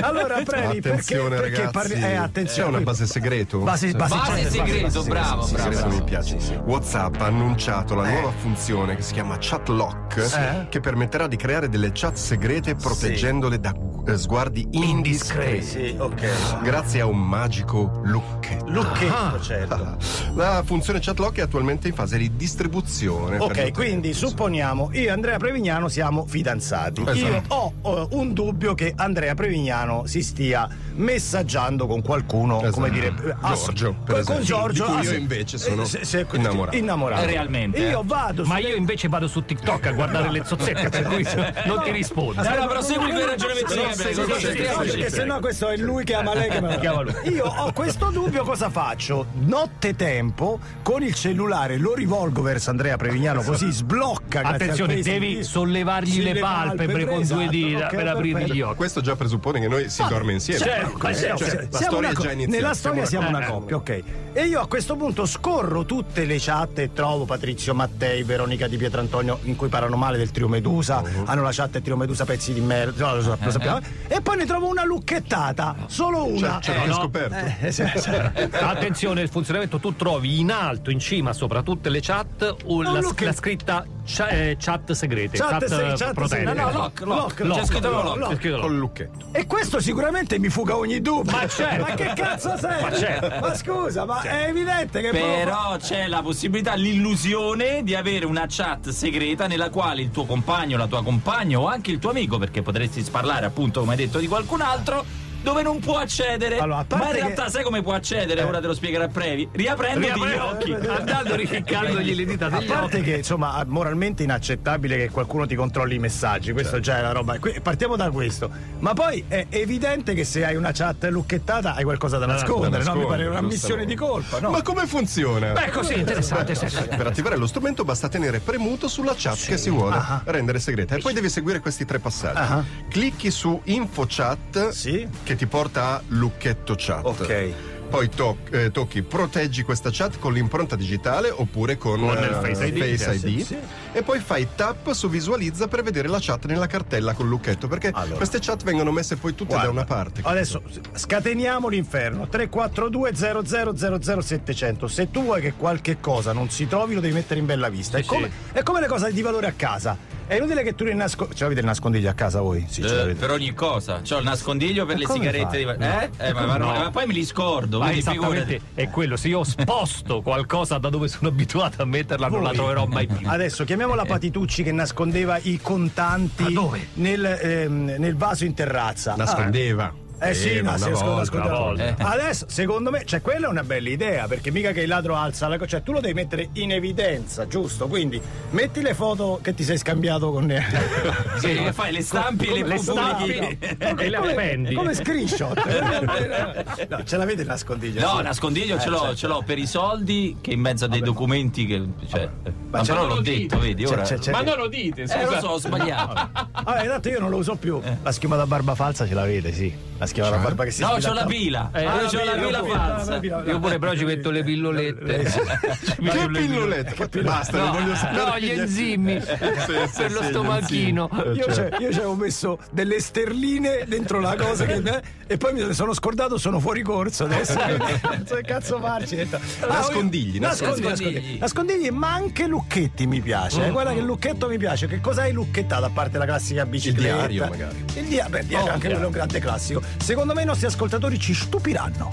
Allora, perché, Attenzione, perché ragazzi. parli- eh, attenzione. C'è una base segreto? Base, base, Base segreto, bravo, Sì, bravo. bravo. mi piace. WhatsApp ha annunciato la Eh. nuova funzione che si chiama Chat Lock, Eh. che permetterà di creare delle chat segrete proteggendole da sguardi indiscreti. Sì, ok. Grazie a un magico lucchetto. Lucchetto, certo. La funzione Chat Lock è attualmente in fase di distribuzione. Ok, quindi supponiamo io e Andrea Prevignano siamo fidanzati. Esatto. Io ho eh, un dubbio che Andrea Prevignano si stia messaggiando con qualcuno, Esatto. come dire, eh, ass- Giorgio, per con, esempio, Giorgio di cui io ass- invece sono eh, se- se- innamorato. innamorato. Eh, realmente, Io eh. vado Ma su- io invece vado su TikTok a guardare le zozzette, per cui non ti rispondo. No, no, però segui il ragionamento. Perché se no questo è lui che ama lei che me lo Chiama lui. Io ho questo dubbio, cosa faccio? Notte tempo con il cellulare lo rivolgo verso Andrea Prevignano così sblocca. Attenzione, devi sollevargli le palpebre con esatto, due dita per aprirgli gli occhi. Questo già presuppone che noi si dorme insieme. certo, Eh, certo. cioè, la siamo storia una è co- già iniziata. Nella storia siamo una coppia, ok. E io a questo punto scorro tutte le chat e trovo Patrizio Mattei, Veronica Di Pietrantonio in cui parlano male del trio Medusa, hanno la chat del trio Medusa pezzi di merda, no, lo, so- E poi ne trovo una lucchettata, solo una. C'è Eh, no. scoperto. eh, sì, sì. Attenzione, il funzionamento tu trovi in alto, in cima, sopra tutte le chat, la, la scritta eh, chat segrete, Chat chat, se- chat protette. segrete. No, no, lock, lock. Lock, C'è scritto lock, lock. lock. C'è scritto lock. Col lucchetto. E questo sicuramente mi fuga ogni dubbio. Ma certo. Ma che cazzo sei? Ma certo. Ma scusa, ma è evidente che Però c'è la possibilità, l'illusione di avere una chat segreta nella quale il tuo compagno, la tua compagna o anche il tuo amico, perché potresti sparlare appunto come hai detto di qualcun altro, dove non può accedere. Allora, Ma in che- realtà sai come può accedere? Eh. Ora te lo spiegherà Previ. Riaprendoti gli Riapri occhi. occhi, andando rificcandogli le dita A parte occhi. che insomma moralmente inaccettabile che qualcuno ti controlli i messaggi, questo già è la roba. Partiamo da questo. Ma poi è evidente che se hai una chat lucchettata hai qualcosa da nascondere, no? Mi pare una missione di colpa, no? Ma come funziona? Beh, così, interessante, sì, sì. Per attivare lo strumento basta tenere premuto sulla chat che si vuole Ah. rendere segreta e poi devi seguire questi tre passaggi. Ah. Clicchi su info chat Sì. Che ti porta a lucchetto chat. Ok. Poi toc- eh, tocchi proteggi questa chat con l'impronta digitale oppure con, Con il eh, Face ID, Face sì, ID. sì. e poi fai tap su visualizza per vedere la chat nella cartella con lucchetto perché Allora. queste chat vengono messe poi tutte Guarda, da una parte. Adesso scateniamo l'inferno 342 00 700 Se tu vuoi che qualche cosa non si trovi, lo devi mettere in bella vista. È Sì, come, è come le cose di valore a casa. È inutile che tu ne nascondi. Ce l'avete il nascondiglio a casa voi? Sì, Eh, per ogni cosa. C'ho il nascondiglio per E le sigarette. Di... Eh? Eh, ma, ma- No. ma poi me li scordo. Ma esattamente è quello, se io sposto qualcosa da dove sono abituato a metterla non la Voi- troverò mai più. Adesso chiamiamola Patitucci che nascondeva i contanti Ma dove? Nel, ehm, nel vaso in terrazza. Nascondeva. Eh sì, Eh, ma volta, nasconde- una volta. Eh. Adesso, secondo me, cioè quella è una bella idea, perché mica che il ladro alza la cosa, cioè tu lo devi mettere in evidenza, giusto? Quindi metti le foto che ti sei scambiato con Sì, che fai le stampi e le, le pubblichi. stampi e le appendi. come screenshot. No, ce l'avete il nascondiglio? No, Sì. nascondiglio ce Eh, l'ho, certo. ce l'ho per i soldi che in mezzo a dei documenti che. Cioè, ma però l'ho detto, vedi, ora. c'è- c'è- Ma non lo dite, scusa. Eh, lo so, ho sbagliato. Vabbè, tanto io non lo uso più. La schiuma da barba falsa ce l'avete, sì. La schiuma da barba che si No, sfila c'ho la pila. Eh, Io ah, c'ho la pila, pila io pure, falsa. la pila- Io pure però ci metto le pillolette. Che pillolette? Basta, No, non voglio sapere. no, gli enzimi per lo stomachino. enzimi. Io, Eh, ci avevo messo delle sterline dentro la cosa e poi mi sono scordato, sono fuori corso adesso. quindi Non so che cazzo farci. ho Nascondigli, nascondigli, nascondigli. ma anche lucchetti mi piace. eh. Guarda che il lucchetto mi piace. Che cosa hai lucchettato a parte la classica bicicletta? diario, magari. Il dia- beh, il diario è anche quello è un grande classico. Secondo me i nostri ascoltatori ci stupiranno.